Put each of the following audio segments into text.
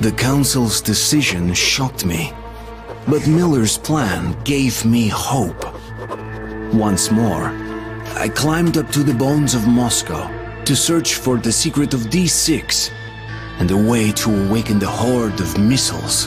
The Council's decision shocked me, but Miller's plan gave me hope. Once more, I climbed up to the bones of Moscow to search for the secret of D6 and a way to awaken the hoard of missiles.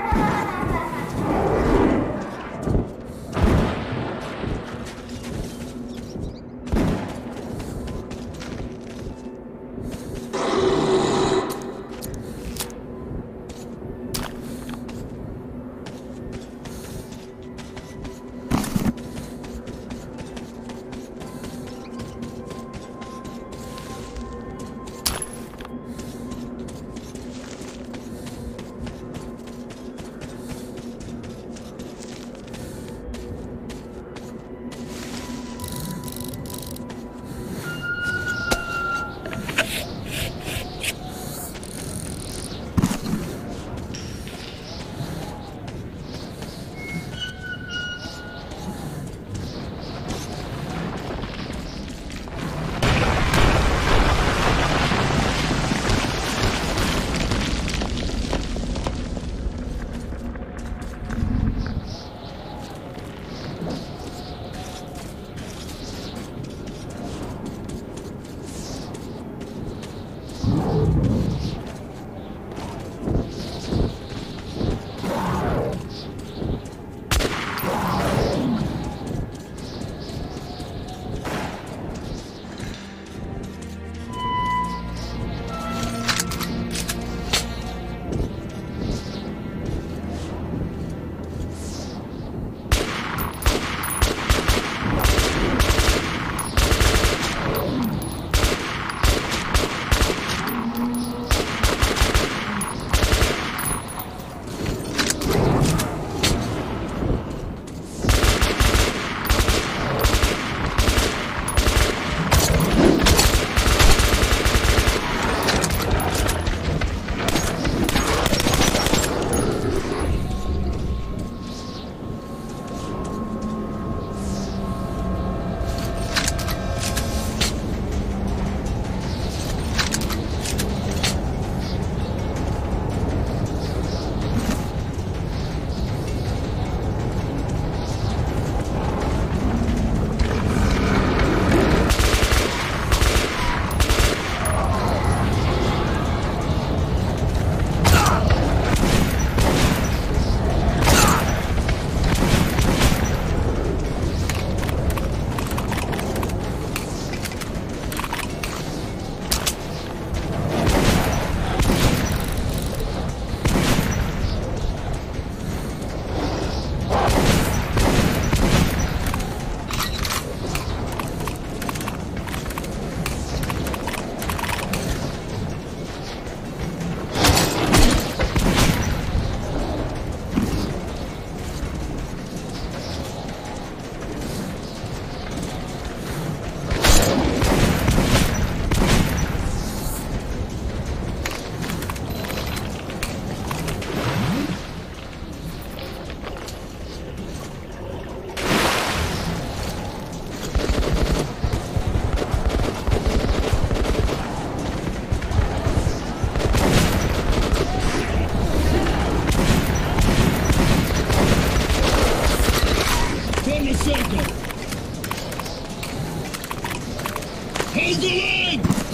Yeah! 黑精灵。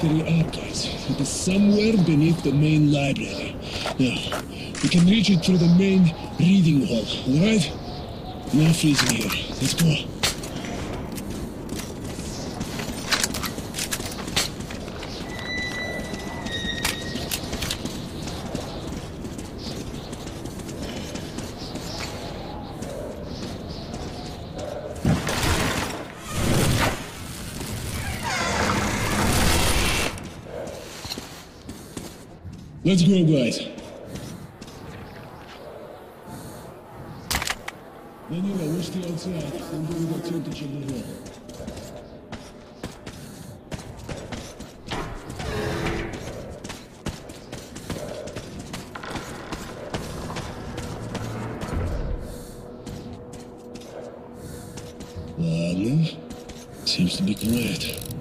To the archives. It is somewhere beneath the main library. Now, we can reach it through the main reading hall, alright? No freezing here. Let's go. Let's go, guys. Anyway, we'll stay outside. I'm going to go take the chicken here. Ладно, seems to be quiet.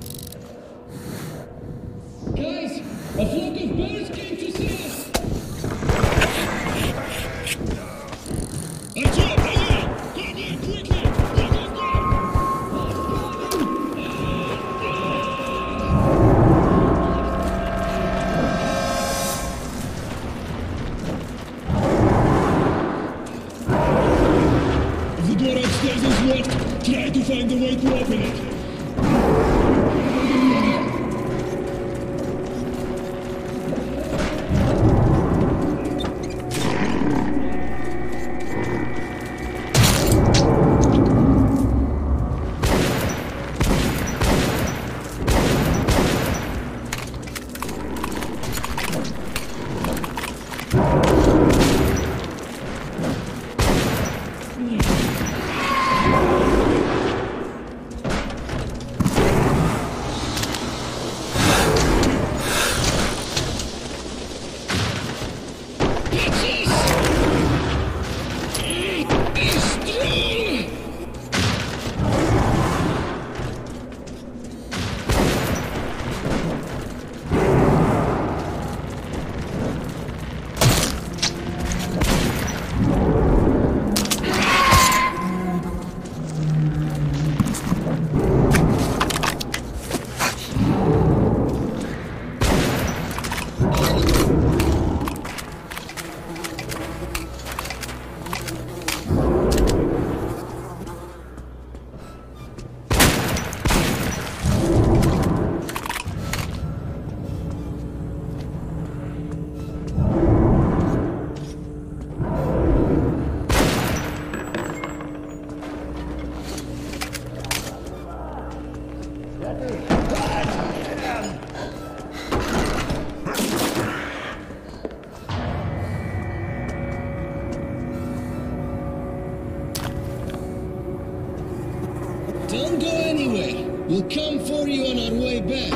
Don't go anywhere. We'll come for you on our way back.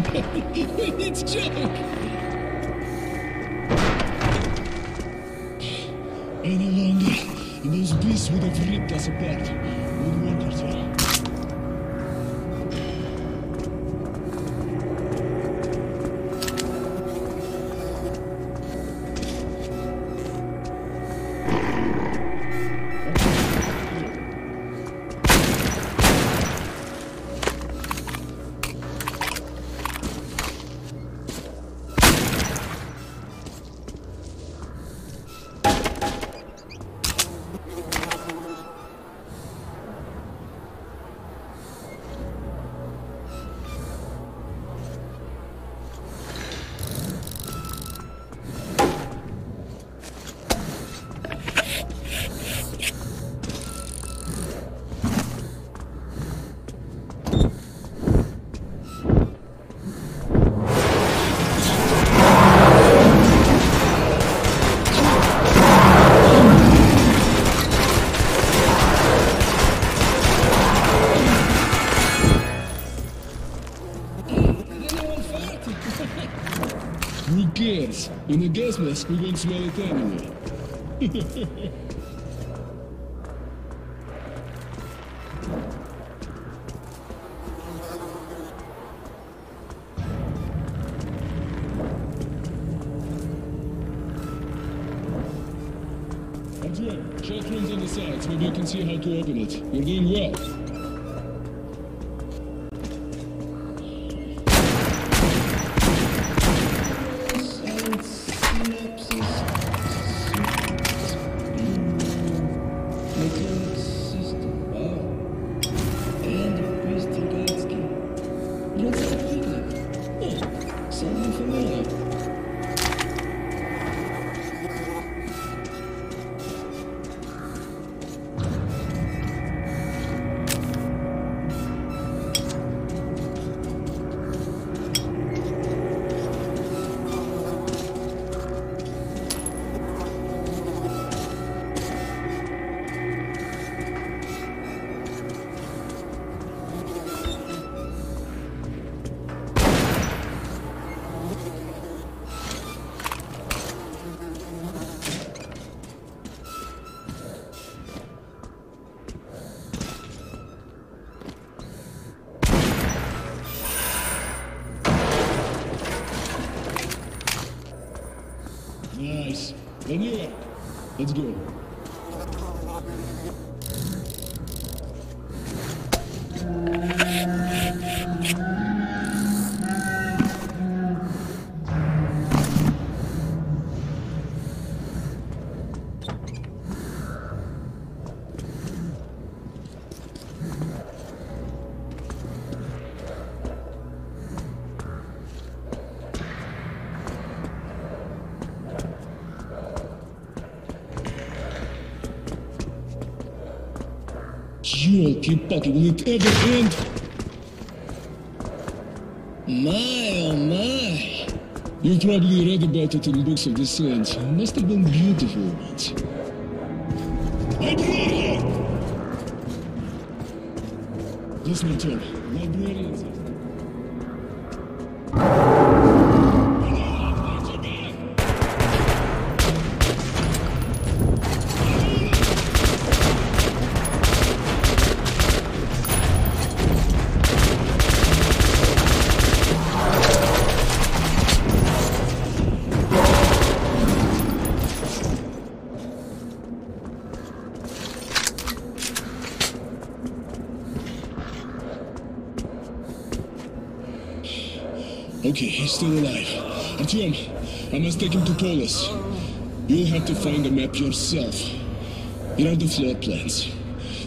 it's joke. Any longer, those beasts would have ripped us apart. We won't smell it on the sides. Maybe you can see how to open it. You're doing well. Let's. you. My, oh my. You probably read about it in books of the saints. It must have been beautiful once. Librarian! Listen. Librarians Okay, he's still alive. Artyom, I must take him to Polis. You'll have to find the map yourself. Here are the floor plans.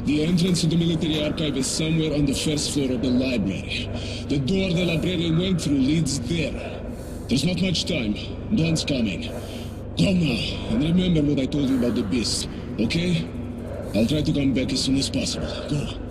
The entrance to the military archive is somewhere on the first floor of the library. The door the librarian went through leads there. There's not much time. Dawn's coming. Go now, and remember what I told you about the beast, okay? I'll try to come back as soon as possible. Go.